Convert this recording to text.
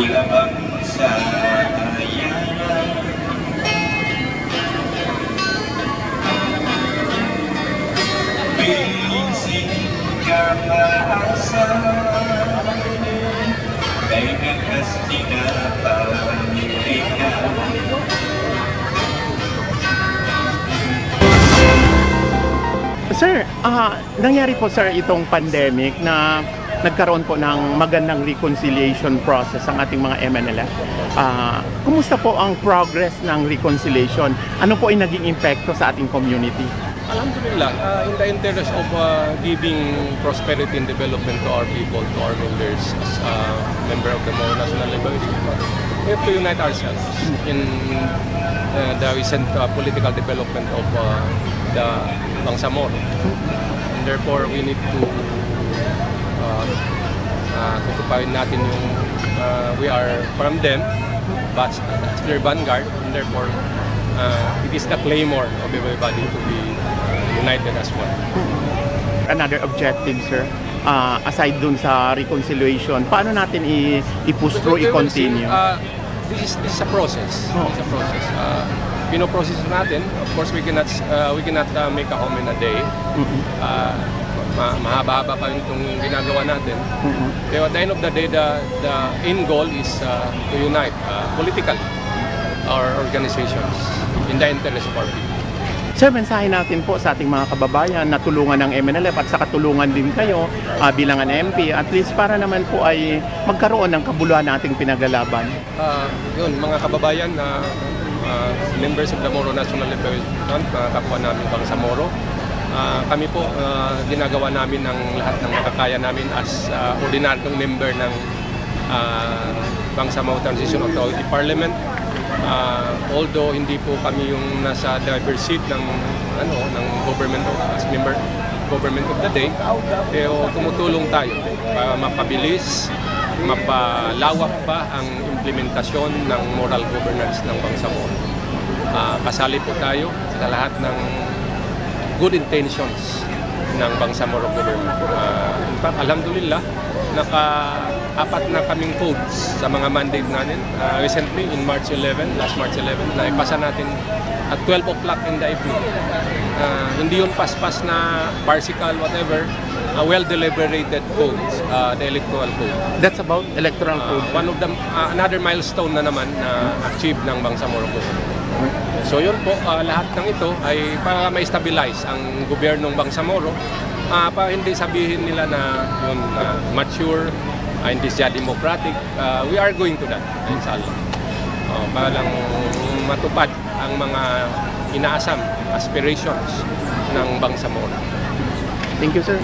Kulamang sa kaya Bilising ka maasa Kay nakas tinapanipigan Sir, ah, nangyari po sir itong pandemic na nagkaroon po ng magandang reconciliation process ang ating mga MNLF. Ah, kumusta po ang progress ng reconciliation? Ano po ay naging impacto sa ating community? Alhamdulillah, uh, in the interest of uh, giving prosperity and development to our people, to our members, as a member of the Moro National Liberation Front, we have to unite ourselves in uh, the recent uh, political development of uh, the Bangsamoro. And therefore, we need to uh, uh, tutuparin natin yung uh, we are from them, but as their vanguard, and therefore, uh, it is the claymore of everybody to be uh, united as one. Another objective, sir, ah, aside dun sa reconciliation, paano natin i- i-push through, i-continue? uh, this is this is a process. Oh. Is a process. Uh, pinoprocess natin. Of course, we cannot uh, we cannot uh, make a home in a day. Mhm. Uh, ma- mahaba-haba pa rin itong ginagawa natin. Mhm. Pero at the end of the day, the, the end goal is uh, to unite uh, politically our organizations in the interest of our people. Sir, mensahe natin po sa ating mga kababayan na tulungan ng MNLF at sa katulungan din kayo ah, bilang an MP at least para naman po ay magkaroon ng kabuluhan nating pinaglalaban. Uh, yun, mga kababayan na uh, members of the Moro National Liberation Front, mga kapwa namin bang sa Moro, uh, kami po uh, ginagawa namin ang lahat ng makakaya namin as uh, ordinaryong member ng uh, Bangsamoro Transition Authority Parliament. Uh, although hindi po kami yung nasa driver's seat ng ano ng government of, as member government of the day pero tumutulong tayo para mapabilis mapalawak pa ang implementasyon ng moral governance ng Bangsamoro. Ah, kasali po tayo sa lahat ng good intentions ng Bangsamoro government. Ah, in fact, alhamdulillah, naka-apat na kaming codes sa mga mandate natin. Ah, recently, in March 11, last March 11, naipasa natin at 12 o'clock in the evening. Ah, hindi yun paspas na farcical, whatever. Ah, well-deliberated codes, ah, the electoral code. That's about electoral Uh, code. one of the uh, another milestone na naman na achieve ng Bangsamoro Government. So yun po, uh, lahat ng ito ay para ma-stabilize ang gobyernong Bangsamoro uh, para hindi sabihin nila na yun uh, mature, uh, hindi siya democratic. Uh, we are going to that, inshallah. Uh, para lang matupad ang mga inaasam aspirations ng Bangsamoro. Thank you, sir.